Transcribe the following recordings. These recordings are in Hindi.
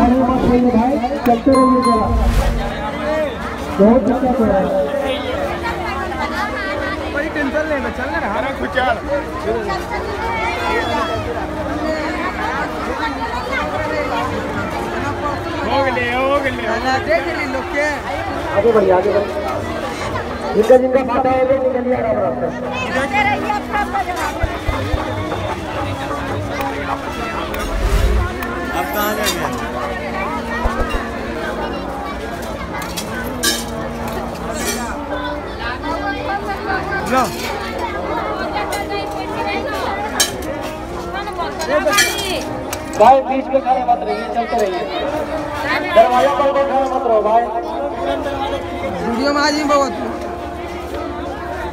चलते रहिए जरा बहुत दिक्कत हो रहा है बड़ी टेंशन लेना चल रहा है खुचार हो गए हो देख ली लोग के आगे बढ़िए आगे बढ़िए जिनका जिनका खाता है निकलिए आराम भाई बीच में खड़े मत रहिए चलते रहिए। दरवाज़ा पर खड़े मत रहो भाई। वीडियो में आज ही बहुत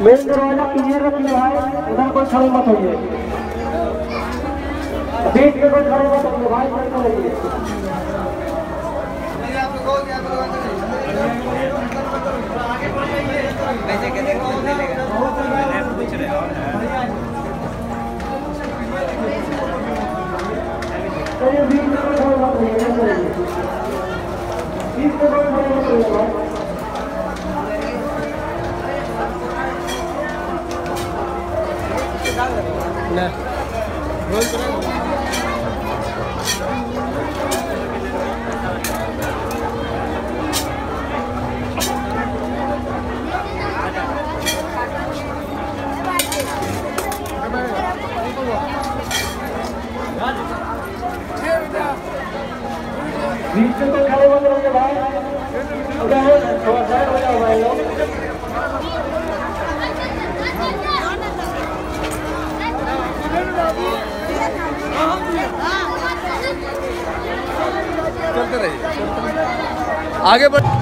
मेन दरवाज़ा क्लियर रखिए भाई। उधर कोई खड़े मत होइए। बीच में कोई खड़े मत होइए भाई चलते रहिए। बीच में कोई खड़े मत रहिए भाई आगे बढ़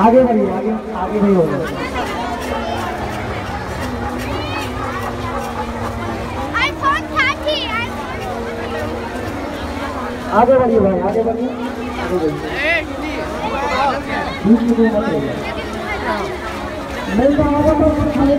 आगे बढ़िए आगे आगे नहीं होगा आगे बढ़िए भाई आगे बढ़िए आगे बढ़िए खड़े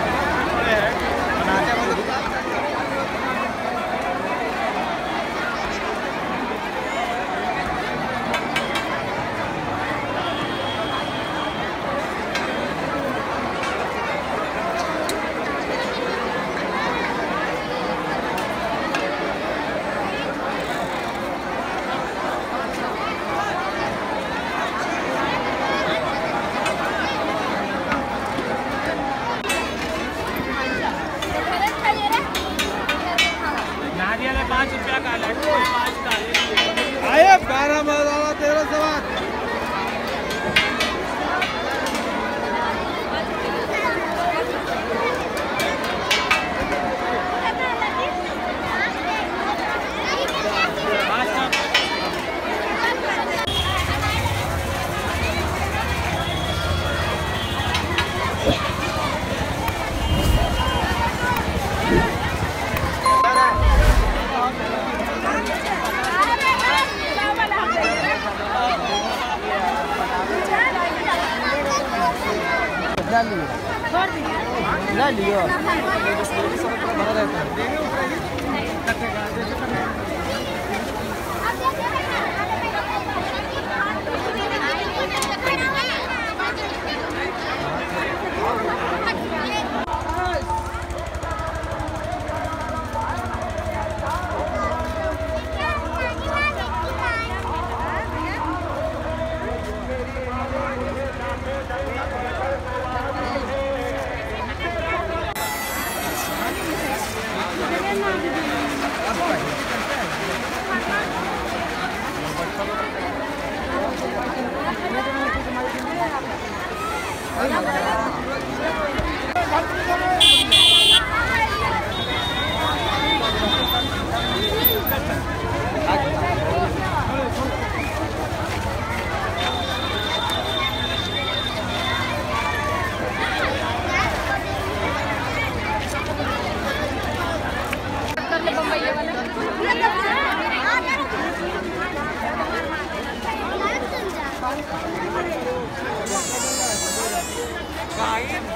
there. आया बारह बारह। मत रहिए रास्ता 아니,